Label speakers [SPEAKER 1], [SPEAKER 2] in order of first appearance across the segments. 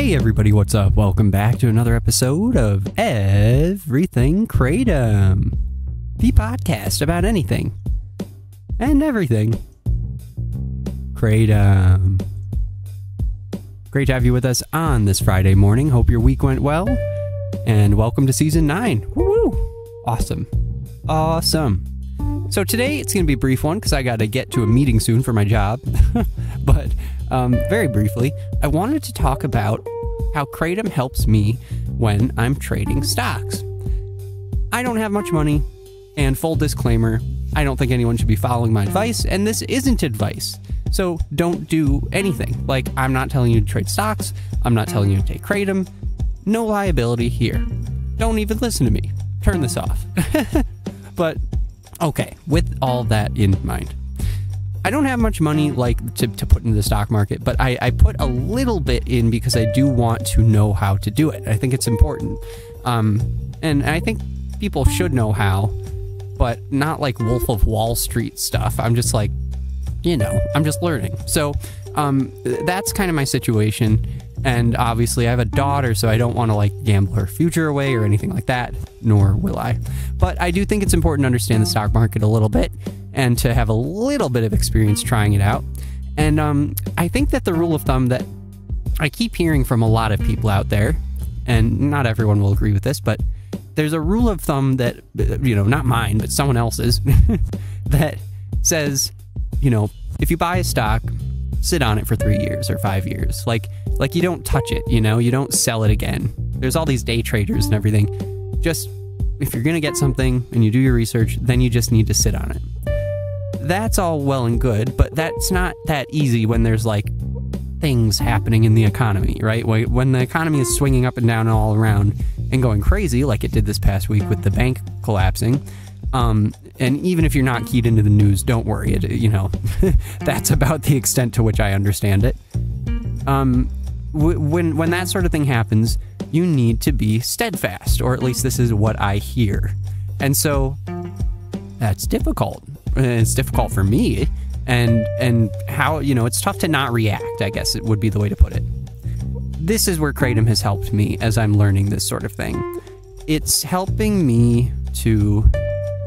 [SPEAKER 1] Hey everybody, what's up? Welcome back to another episode of Everything Kratom, the podcast about anything and everything. Kratom. Great to have you with us on this Friday morning. Hope your week went well, and welcome to season nine. Woo! Awesome, awesome. So today it's going to be a brief one because I got to get to a meeting soon for my job. but um, very briefly, I wanted to talk about how Kratom helps me when I'm trading stocks. I don't have much money, and full disclaimer, I don't think anyone should be following my advice, and this isn't advice. So don't do anything. Like, I'm not telling you to trade stocks, I'm not telling you to take Kratom. No liability here. Don't even listen to me. Turn this off. but Okay, with all that in mind, I don't have much money like to, to put into the stock market, but I, I put a little bit in because I do want to know how to do it. I think it's important. Um, and I think people should know how, but not like Wolf of Wall Street stuff. I'm just like, you know, I'm just learning. So um, that's kind of my situation. And obviously, I have a daughter, so I don't want to like gamble her future away or anything like that, nor will I. But I do think it's important to understand the stock market a little bit and to have a little bit of experience trying it out. And um, I think that the rule of thumb that I keep hearing from a lot of people out there, and not everyone will agree with this, but there's a rule of thumb that, you know, not mine, but someone else's, that says, you know, if you buy a stock, sit on it for three years or five years. Like, like you don't touch it, you know, you don't sell it again. There's all these day traders and everything. Just if you're gonna get something and you do your research, then you just need to sit on it. That's all well and good, but that's not that easy when there's like things happening in the economy, right? When the economy is swinging up and down all around and going crazy, like it did this past week with the bank collapsing, um, and even if you're not keyed into the news, don't worry. It, you know, that's about the extent to which I understand it. Um, when when that sort of thing happens, you need to be steadfast, or at least this is what I hear. And so that's difficult. It's difficult for me, and and how you know it's tough to not react. I guess it would be the way to put it. This is where Kratom has helped me as I'm learning this sort of thing. It's helping me to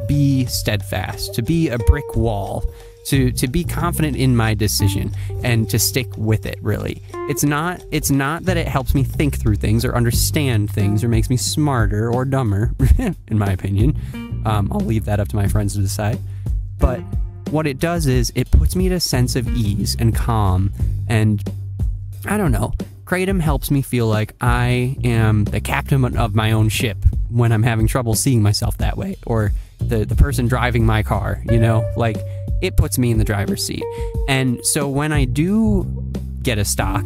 [SPEAKER 1] be steadfast, to be a brick wall, to to be confident in my decision and to stick with it really. It's not it's not that it helps me think through things or understand things or makes me smarter or dumber, in my opinion. Um, I'll leave that up to my friends to decide. But what it does is it puts me at a sense of ease and calm and I don't know. Kratom helps me feel like I am the captain of my own ship when I'm having trouble seeing myself that way or the, the person driving my car, you know? Like, it puts me in the driver's seat. And so when I do get a stock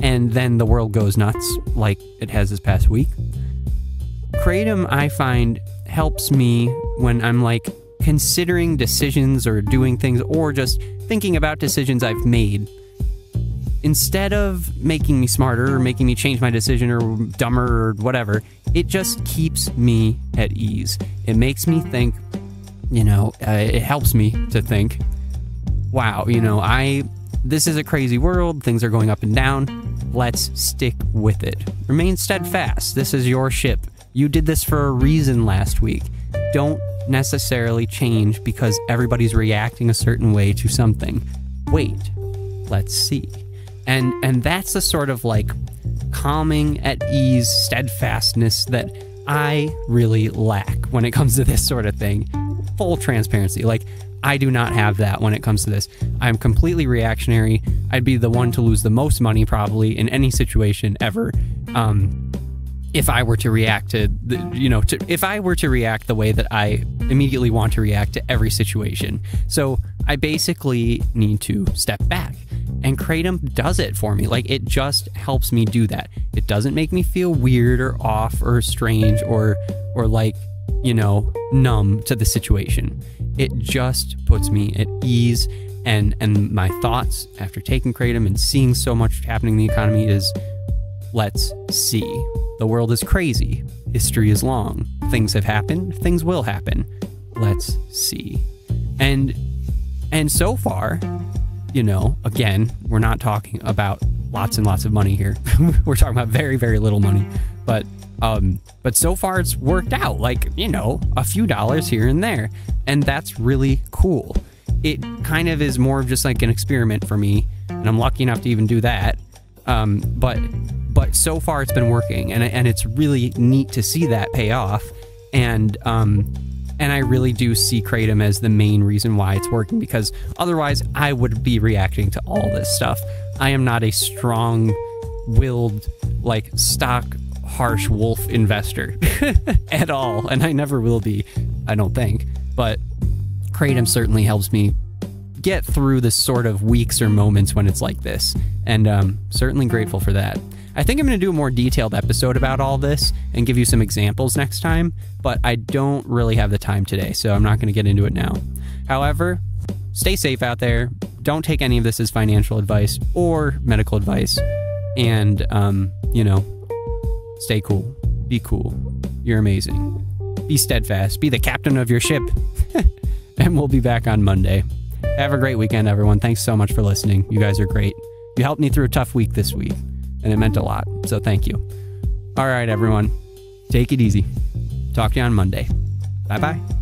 [SPEAKER 1] and then the world goes nuts, like it has this past week, Kratom, I find, helps me when I'm like considering decisions or doing things or just thinking about decisions I've made instead of making me smarter or making me change my decision or dumber or whatever, it just keeps me at ease. It makes me think, you know, uh, it helps me to think, wow, you know, I, this is a crazy world. Things are going up and down. Let's stick with it. Remain steadfast. This is your ship. You did this for a reason last week. Don't necessarily change because everybody's reacting a certain way to something. Wait, let's see. And and that's the sort of like calming at ease steadfastness that i really lack when it comes to this sort of thing. Full transparency. Like i do not have that when it comes to this. I'm completely reactionary. I'd be the one to lose the most money probably in any situation ever. Um, if I were to react to, the, you know, to, if I were to react the way that I immediately want to react to every situation. So I basically need to step back and Kratom does it for me. Like it just helps me do that. It doesn't make me feel weird or off or strange or or like, you know, numb to the situation. It just puts me at ease and and my thoughts after taking Kratom and seeing so much happening in the economy is let's see. The world is crazy. History is long. Things have happened, things will happen. Let's see. And and so far, you know, again, we're not talking about lots and lots of money here. We're talking about very, very little money. But um, but so far it's worked out. Like, you know, a few dollars here and there. And that's really cool. It kind of is more of just like an experiment for me. And I'm lucky enough to even do that. Um, but but so far it's been working and, and it's really neat to see that pay off. And um, and I really do see Kratom as the main reason why it's working because otherwise I would be reacting to all this stuff. I am not a strong willed, like stock harsh wolf investor at all, and I never will be, I don't think. But Kratom certainly helps me get through the sort of weeks or moments when it's like this, and um, certainly grateful for that. I think I'm going to do a more detailed episode about all this and give you some examples next time, but I don't really have the time today, so I'm not going to get into it now. However, stay safe out there. Don't take any of this as financial advice or medical advice. And, um, you know, stay cool. Be cool. You're amazing. Be steadfast. Be the captain of your ship. and we'll be back on Monday. Have a great weekend, everyone. Thanks so much for listening. You guys are great. You helped me through a tough week this week and it meant a lot. So thank you. All right, everyone. Take it easy. Talk to you on Monday. Bye bye.